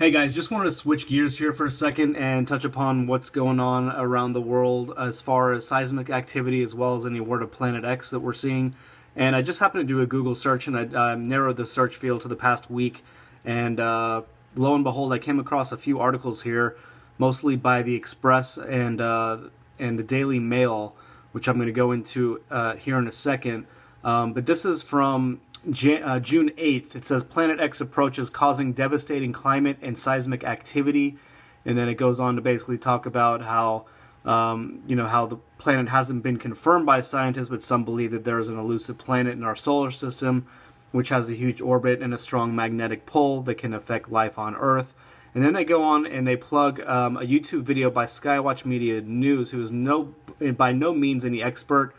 Hey guys, just wanted to switch gears here for a second and touch upon what's going on around the world as far as seismic activity as well as any word of Planet X that we're seeing. And I just happened to do a Google search and I uh, narrowed the search field to the past week. And uh, lo and behold, I came across a few articles here, mostly by the Express and uh, and the Daily Mail, which I'm going to go into uh, here in a second. Um, but this is from Uh, June 8th, it says Planet X approaches causing devastating climate and seismic activity. And then it goes on to basically talk about how, um, you know, how the planet hasn't been confirmed by scientists, but some believe that there is an elusive planet in our solar system, which has a huge orbit and a strong magnetic pull that can affect life on Earth. And then they go on and they plug um, a YouTube video by Skywatch Media News, who is no by no means any expert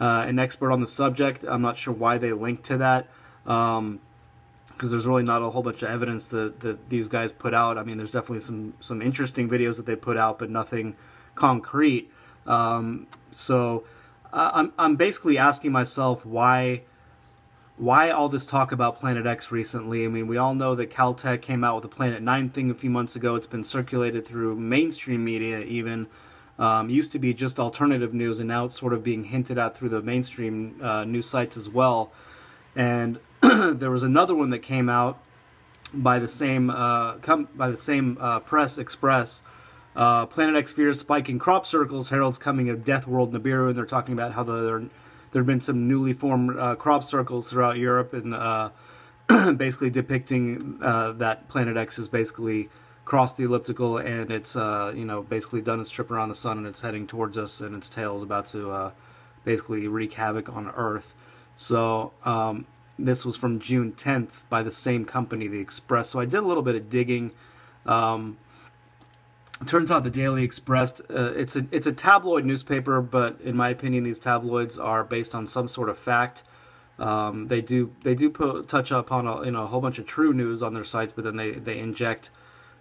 uh, an expert on the subject. I'm not sure why they linked to that because um, there's really not a whole bunch of evidence that, that these guys put out. I mean, there's definitely some some interesting videos that they put out, but nothing concrete. Um, so I'm I'm basically asking myself why why all this talk about Planet X recently? I mean, we all know that Caltech came out with a Planet Nine thing a few months ago. It's been circulated through mainstream media even. Um, used to be just alternative news, and now it's sort of being hinted at through the mainstream uh, news sites as well. And there was another one that came out by the same uh, com- by the same uh, press express. Uh, Planet X fears spiking crop circles heralds coming of Death World Nibiru, and they're talking about how the, there there have been some newly formed uh, crop circles throughout Europe, and uh, basically depicting that Planet X is basically crossed the elliptical and it's uh, you know basically done its trip around the sun and it's heading towards us and its tail is about to uh, basically wreak havoc on Earth. So um, this was from June 10th by the same company, the Express. So I did a little bit of digging. Um, turns out the Daily Express uh, it's a it's a tabloid newspaper, but in my opinion, these tabloids are based on some sort of fact. Um, they do they do put, touch upon a, you know a whole bunch of true news on their sites, but then they they inject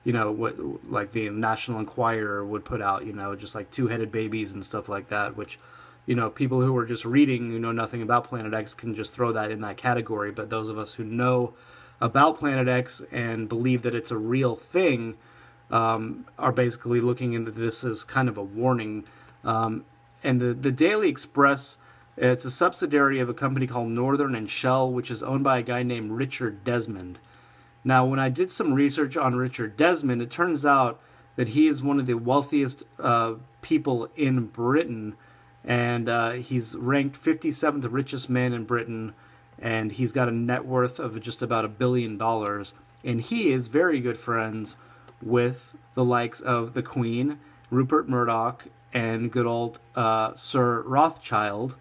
you know what like the National Enquirer would put out, you know, just like two-headed babies and stuff like that, which you know people who are just reading who know nothing about Planet X can just throw that in that category, but those of us who know about Planet X and believe that it's a real thing um, are basically looking into this as kind of a warning. Um, and the the Daily Express. It's a subsidiary of a company called Northern and Shell, which is owned by a guy named Richard Desmond. Now, when I did some research on Richard Desmond, it turns out that he is one of the wealthiest uh, people in Britain, and uh, he's ranked 57th richest man in Britain, and he's got a net worth of just about a billion dollars. And he is very good friends with the likes of the Queen, Rupert Murdoch, and good old uh, Sir Rothschild,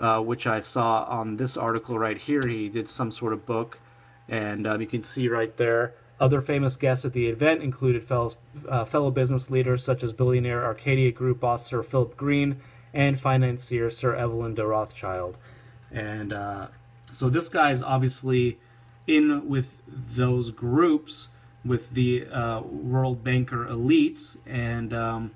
uh, which I saw on this article right here. He did some sort of book and um, you can see right there, other famous guests at the event included fellow, uh, fellow business leaders such as billionaire Arcadia Group boss Sir Philip Green and financier Sir Evelyn de Rothschild. And uh, so this guy is obviously in with those groups with the uh, world banker elites, and um,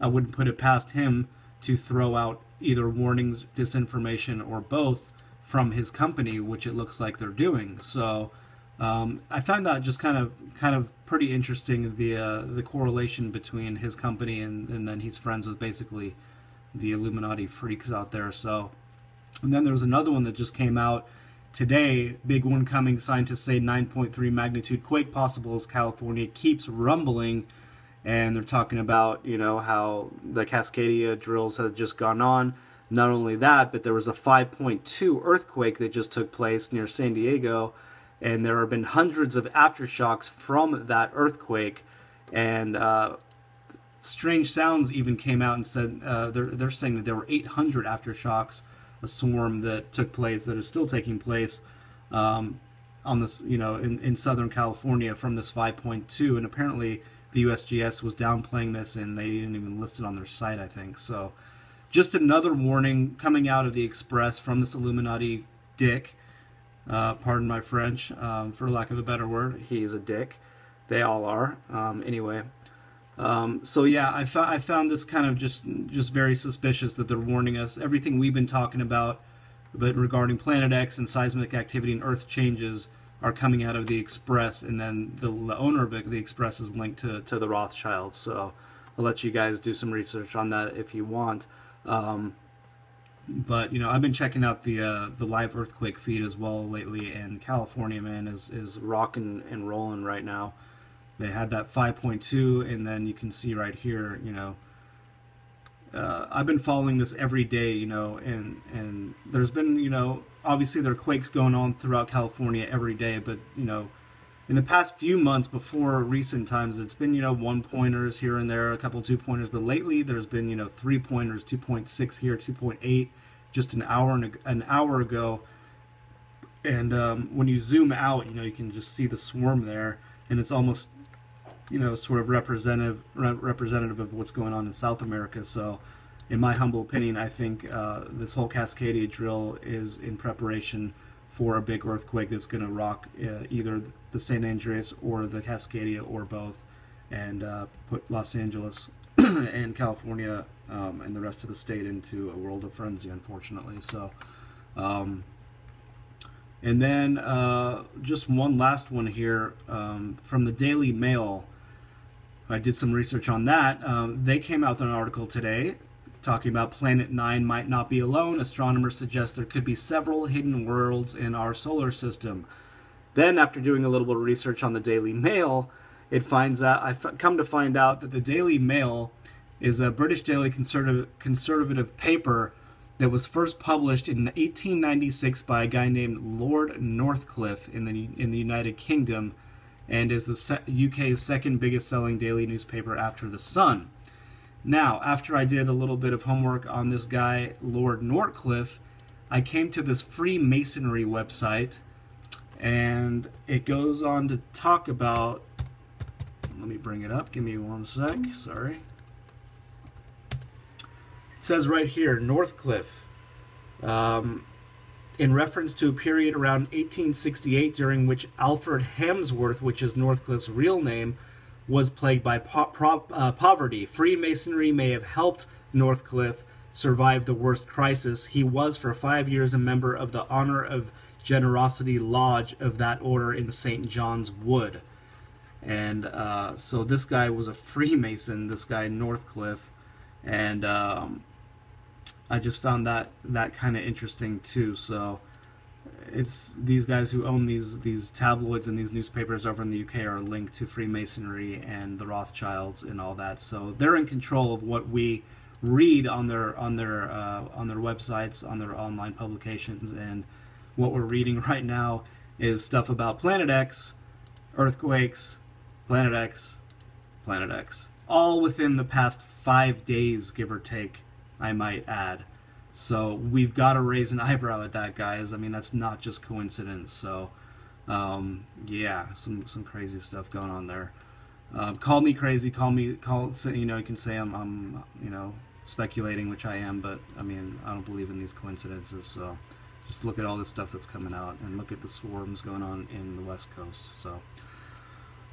I wouldn't put it past him to throw out either warnings, disinformation, or both from his company, which it looks like they're doing. So um, I find that just kind of kind of pretty interesting the uh, the correlation between his company and, and then he's friends with basically the Illuminati freaks out there. So and then there was another one that just came out today. Big one coming. Scientists say 9.3 magnitude quake possible as California keeps rumbling. And they're talking about, you know, how the Cascadia drills have just gone on. Not only that, but there was a 5.2 earthquake that just took place near San Diego, and there have been hundreds of aftershocks from that earthquake. And uh, Strange Sounds even came out and said uh, they're, they're saying that there were 800 aftershocks, a swarm that took place, that is still taking place um, on this, you know, in, in Southern California from this 5.2. And apparently the USGS was downplaying this, and they didn't even list it on their site, I think. So just another warning coming out of the Express from this Illuminati dick. Uh, pardon my French, um, for lack of a better word. He is a dick. They all are. Um, anyway, um, so yeah, I, I found this kind of just just very suspicious that they're warning us. Everything we've been talking about, but regarding Planet X and seismic activity and Earth changes, are coming out of the Express, and then the, the owner of it, the Express is linked to, to the Rothschilds. So I'll let you guys do some research on that if you want. Um, but you know, I've been checking out the uh, the live earthquake feed as well lately, and California, man, is is rocking and rolling right now. They had that 5.2, and then you can see right here, you know, uh, I've been following this every day, you know, and and there's been, you know, obviously there are quakes going on throughout California every day, but you know, in the past few months before recent times, it's been, you know, one pointers here and there, a couple two pointers, but lately there's been, you know, three pointers, 2.6 here, 2.8, just an hour and an hour ago. And um, when you zoom out, you know, you can just see the swarm there, and it's almost you know, sort of representative representative of what's going on in South America. So, in my humble opinion, I think uh, this whole Cascadia drill is in preparation for a big earthquake that's going to rock uh, either the San Andreas or the Cascadia or both, and uh, put Los Angeles and California um, and the rest of the state into a world of frenzy, unfortunately. So. Um, and then uh, just one last one here um, from the Daily Mail. I did some research on that. Um, they came out with an article today talking about Planet 9 might not be alone. Astronomers suggest there could be several hidden worlds in our solar system. Then, after doing a little bit of research on the Daily Mail, it finds out I've come to find out that the Daily Mail is a British daily conservative, conservative paper that was first published in 1896 by a guy named Lord Northcliffe in the in the United Kingdom and is the UK's second biggest selling daily newspaper after The Sun. Now, after I did a little bit of homework on this guy, Lord Northcliffe, I came to this Freemasonry website, and it goes on to talk about. Let me bring it up. Give me one sec. Sorry. It says right here Northcliffe. Um, in reference to a period around 1868 during which Alfred Harmsworth, which is Northcliffe's real name, was plagued by po uh, poverty. Freemasonry may have helped Northcliffe survive the worst crisis. He was for five years a member of the Honor of Generosity Lodge of that order in St. John's Wood. And uh, so this guy was a Freemason, this guy Northcliffe. And um, I just found that that kind of interesting too. So it's these guys who own these these tabloids and these newspapers over in the UK are linked to Freemasonry and the Rothschilds and all that. So they're in control of what we read on their on their uh, on their websites, on their online publications, and what we're reading right now is stuff about Planet X, earthquakes, Planet X, Planet X, all within the past five days, give or take. I might add. So we've got to raise an eyebrow at that, guys. I mean, that's not just coincidence. So, um, yeah, some some crazy stuff going on there. Uh, call me crazy. Call me. Call. You know, you can say I'm, I'm, you know, speculating, which I am. But I mean, I don't believe in these coincidences. So, just look at all this stuff that's coming out, and look at the swarms going on in the West Coast. So.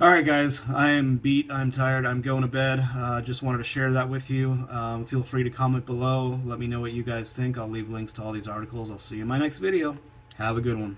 Alright guys, I am beat, I'm tired, I'm going to bed. Uh, just wanted to share that with you. Um, feel free to comment below, let me know what you guys think. I'll leave links to all these articles. I'll see you in my next video. Have a good one.